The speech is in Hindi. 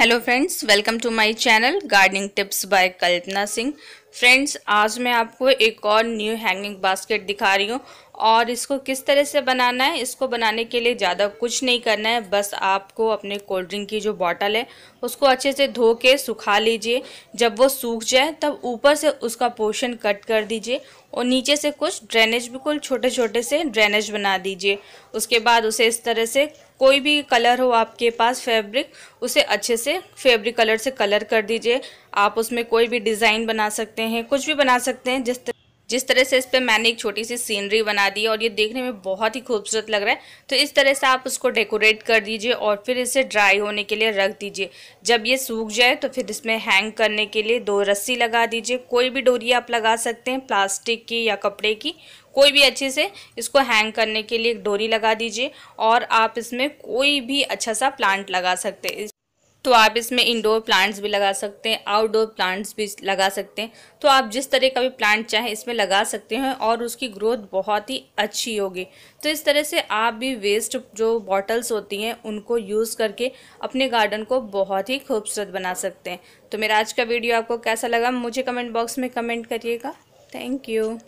Hello friends, welcome to my channel Gardening Tips by Kalpana Singh. Friends आज मैं आपको एक और न्यू हैंगिंग बास्केट दिखा रही हूँ और इसको किस तरह से बनाना है, इसको बनाने के लिए ज़्यादा कुछ नहीं करना है, बस आपको अपने कोल्ड ड्रिंक की जो बॉटल है, उसको अच्छे से धो के सुखा लीजिए। जब वो सूख जाए, तब ऊपर से उसका पोर्शन कट कर दीजिए और नीचे से कुछ ड्रेनेज बिल्कुल छोटे छोटे से ड्रेनेज बना दीजिए। उसके बाद उसे इस तरह से कोई भी कलर हो आपके पास फैब्रिक उसे अच्छे से फैब्रिक कलर से कलर कर दीजिए। आप उसमें कोई भी डिज़ाइन बना सकते हैं, कुछ भी बना सकते हैं, जिस तरह जिस तरह से इस पर मैंने एक छोटी सी सीनरी बना दी और ये देखने में बहुत ही खूबसूरत लग रहा है। तो इस तरह से आप उसको डेकोरेट कर दीजिए और फिर इसे ड्राई होने के लिए रख दीजिए। जब ये सूख जाए तो फिर इसमें हैंग करने के लिए दो रस्सी लगा दीजिए। कोई भी डोरी आप लगा सकते हैं प्लास्टिक की या कपड़े की। कोई भी अच्छे से इसको हैंग करने के लिए एक डोरी लगा दीजिए और आप इसमें कोई भी अच्छा सा प्लांट लगा सकते हैं। तो आप इसमें इंडोर प्लांट्स भी लगा सकते हैं आउटडोर प्लांट्स भी लगा सकते हैं। तो आप जिस तरह का भी प्लांट चाहें इसमें लगा सकते हैं और उसकी ग्रोथ बहुत ही अच्छी होगी। तो इस तरह से आप भी वेस्ट जो बॉटल्स होती हैं, उनको यूज़ करके अपने गार्डन को बहुत ही खूबसूरत बना सकते हैं। तो मेरा आज का वीडियो आपको कैसा लगा, मुझे कमेंट बॉक्स में कमेंट करिएगा। Thank you